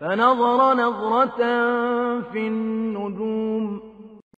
فنظر نظرة في النجوم.